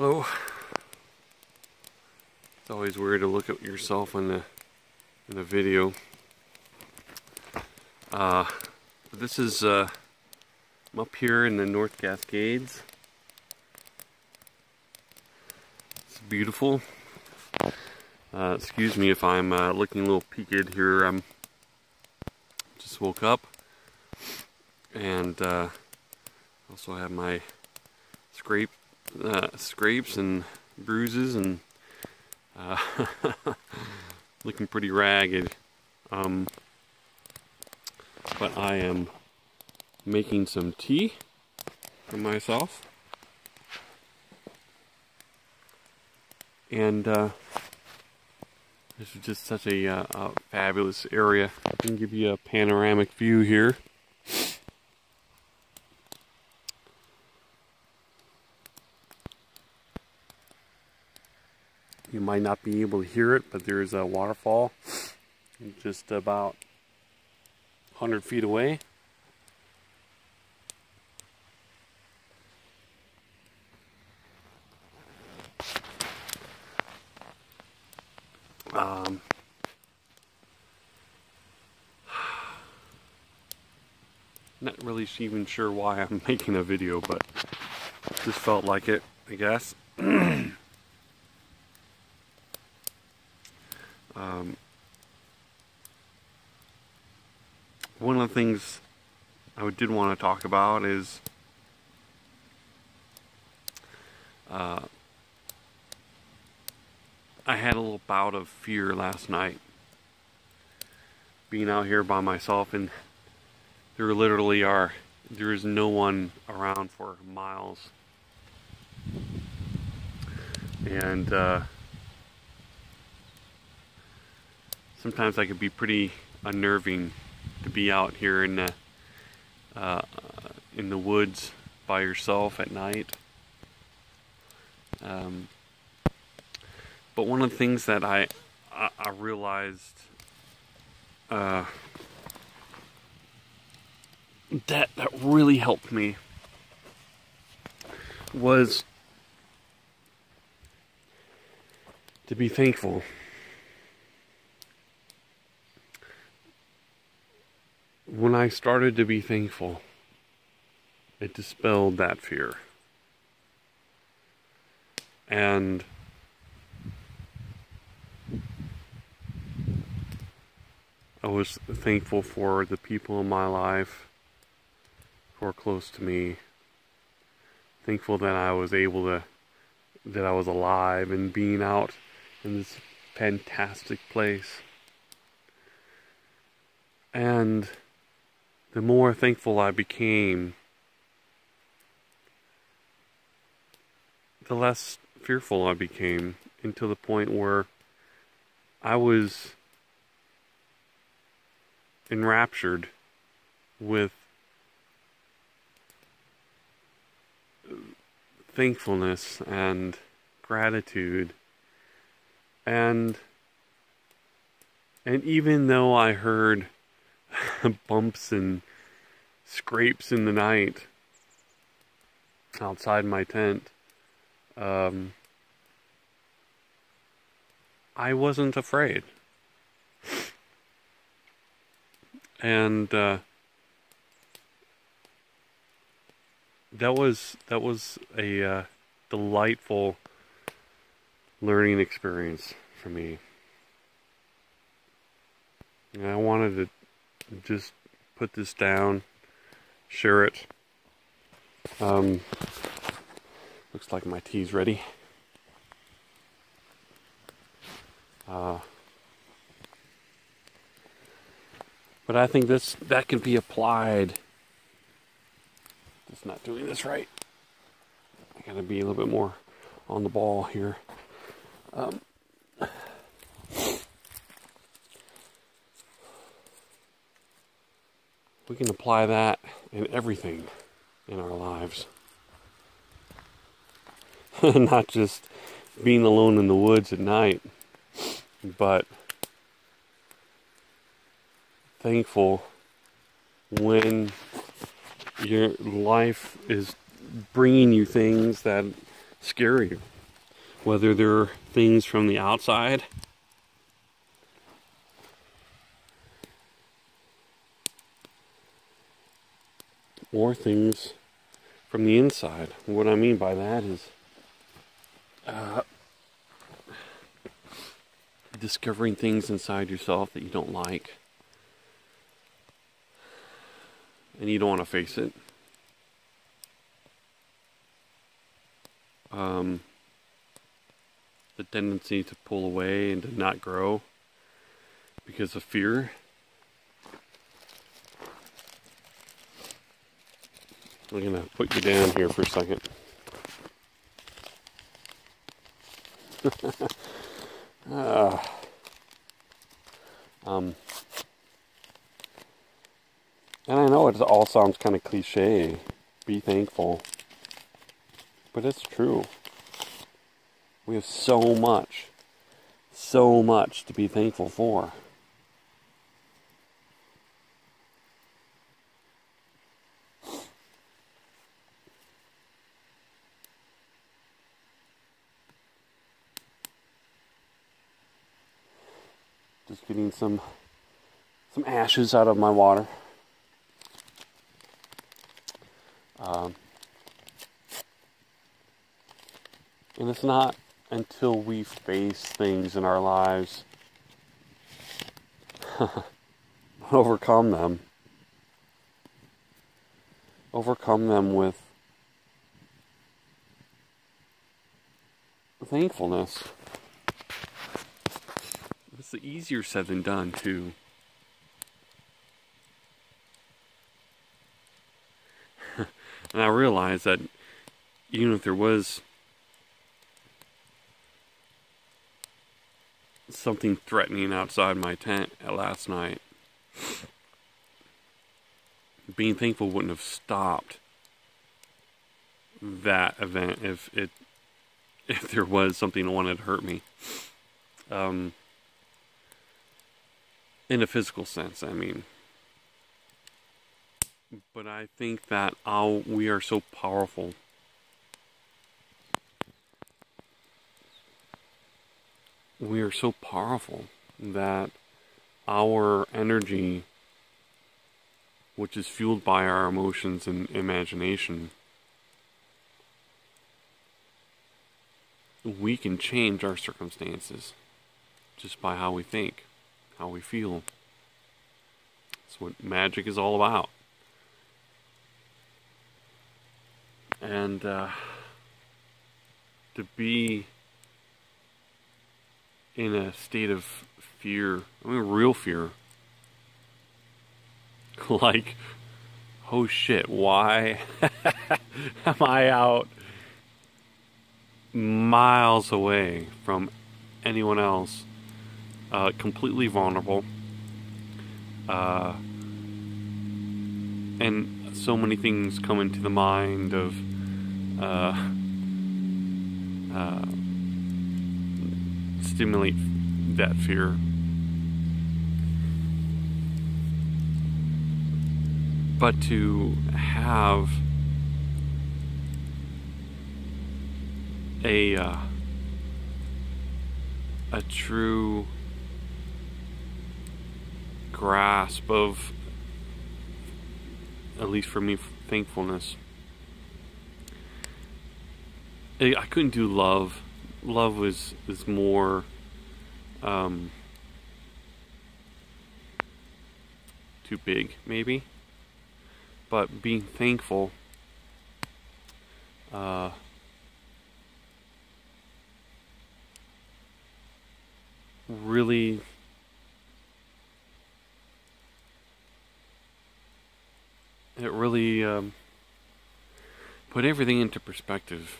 Hello. It's always weird to look at yourself in the in the video. Uh, this is uh, I'm up here in the North Cascades. It's beautiful. Uh, excuse me if I'm uh, looking a little peaked here. I'm just woke up and uh, also have my scrape uh, scrapes and bruises and uh, looking pretty ragged. Um, but I am making some tea for myself. And uh, this is just such a, uh, a fabulous area. I can give you a panoramic view here. You might not be able to hear it, but there's a waterfall just about 100 feet away. Um, not really even sure why I'm making a video, but just felt like it, I guess. Um, one of the things I did want to talk about is uh, I had a little bout of fear last night being out here by myself and there literally are there is no one around for miles. And uh, sometimes I could be pretty unnerving to be out here in the uh, in the woods by yourself at night. Um, but one of the things that I I, I realized uh, that that really helped me was to be thankful. when I started to be thankful, it dispelled that fear. And I was thankful for the people in my life who are close to me. Thankful that I was able to, that I was alive and being out in this fantastic place. And the more thankful I became, the less fearful I became until the point where I was enraptured with thankfulness and gratitude. And and even though I heard bumps and scrapes in the night outside my tent. Um, I wasn't afraid. And uh, that was that was a uh, delightful learning experience for me. And I wanted to just put this down, share it. Um, looks like my tea's ready. Uh, but I think this that can be applied. It's not doing this right. I gotta be a little bit more on the ball here. Um, we can apply that in everything in our lives. Not just being alone in the woods at night, but thankful when your life is bringing you things that scare you. Whether they're things from the outside or things from the inside. What I mean by that is uh, discovering things inside yourself that you don't like and you don't want to face it. Um, the tendency to pull away and to not grow because of fear. I'm gonna put you down here for a second. uh, um, and I know it all sounds kind of cliche. Be thankful. But it's true. We have so much, so much to be thankful for. Just getting some some ashes out of my water. Um, and it's not until we face things in our lives, overcome them, overcome them with thankfulness. It's easier said than done, too. and I realized that even if there was something threatening outside my tent last night, being thankful wouldn't have stopped that event if it if there was something that wanted to hurt me. Um, in a physical sense, I mean. But I think that our, we are so powerful. We are so powerful that our energy, which is fueled by our emotions and imagination, we can change our circumstances just by how we think how we feel. That's what magic is all about. And uh, to be in a state of fear, I mean, real fear, like, oh shit, why am I out miles away from anyone else? Uh, completely vulnerable, uh, and so many things come into the mind of uh, uh stimulate that fear. But to have a uh, a true grasp of, at least for me, thankfulness. I couldn't do love. Love was is more um, too big, maybe. But being thankful, uh, really it really um, put everything into perspective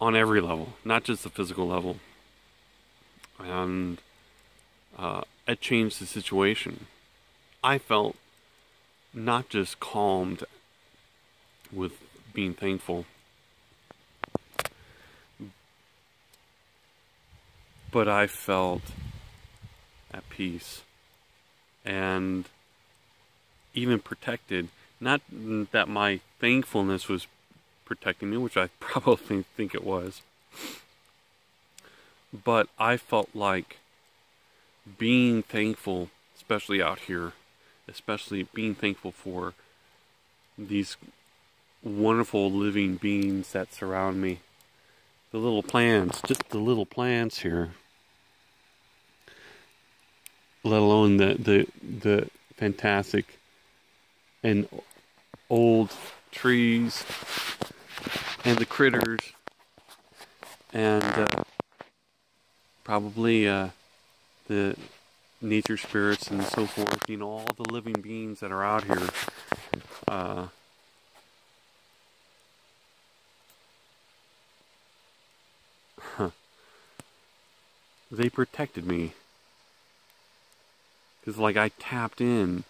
on every level, not just the physical level. And uh, it changed the situation. I felt not just calmed with being thankful, but I felt at peace. And even protected. Not that my thankfulness was protecting me, which I probably think it was. But I felt like being thankful, especially out here, especially being thankful for these wonderful living beings that surround me. The little plants, just the little plants here. Let alone the the the fantastic and old trees and the critters and uh, probably uh, the nature spirits and so forth. You know, all the living beings that are out here. Uh. They protected me. Because, like, I tapped in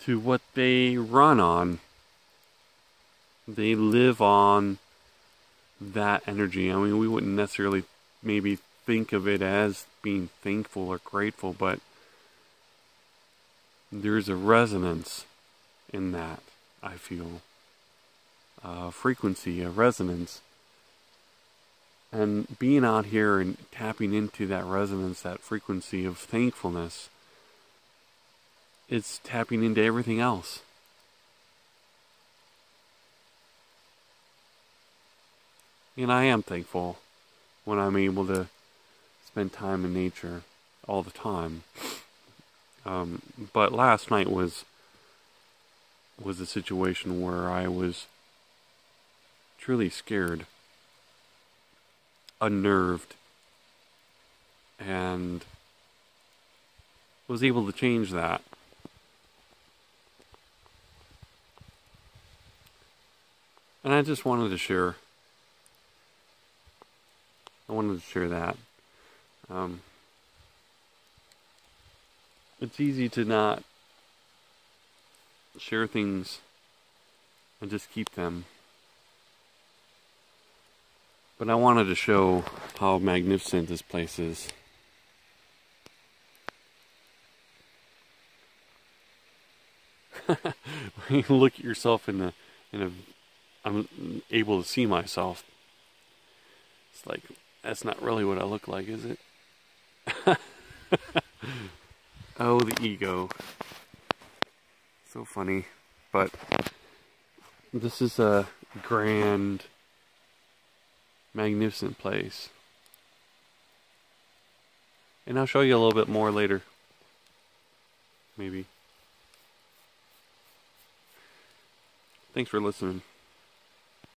to what they run on. They live on that energy. I mean, we wouldn't necessarily maybe think of it as being thankful or grateful, but there's a resonance in that, I feel. A frequency, a resonance. And being out here and tapping into that resonance, that frequency of thankfulness, it's tapping into everything else. And I am thankful when I'm able to spend time in nature all the time. Um, but last night was was a situation where I was truly scared, unnerved, and was able to change that. And I just wanted to share. I wanted to share that. Um, it's easy to not share things and just keep them. But I wanted to show how magnificent this place is. when you look at yourself in the in a I'm able to see myself. It's like that's not really what I look like, is it? oh, the ego. So funny. But this is a grand, magnificent place. And I'll show you a little bit more later. Maybe. Thanks for listening.